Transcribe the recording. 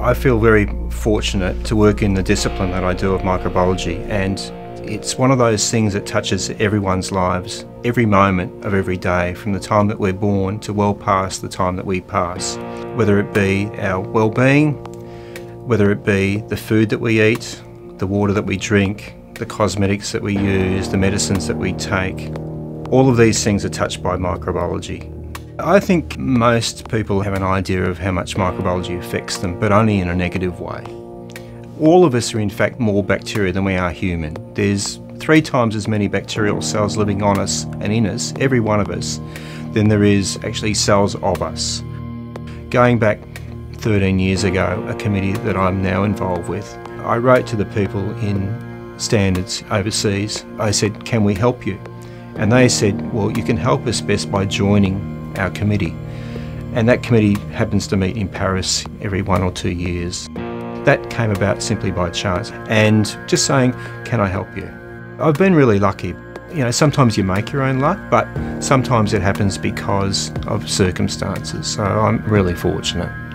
I feel very fortunate to work in the discipline that I do of microbiology, and it's one of those things that touches everyone's lives, every moment of every day, from the time that we're born to well past the time that we pass. Whether it be our well-being, whether it be the food that we eat, the water that we drink, the cosmetics that we use, the medicines that we take, all of these things are touched by microbiology. I think most people have an idea of how much microbiology affects them, but only in a negative way. All of us are in fact more bacteria than we are human. There's three times as many bacterial cells living on us and in us, every one of us, than there is actually cells of us. Going back 13 years ago, a committee that I'm now involved with, I wrote to the people in standards overseas. I said, Can we help you? And they said, Well, you can help us best by joining our committee. And that committee happens to meet in Paris every one or two years. That came about simply by chance and just saying, Can I help you? I've been really lucky. You know, sometimes you make your own luck, but sometimes it happens because of circumstances. So I'm really fortunate.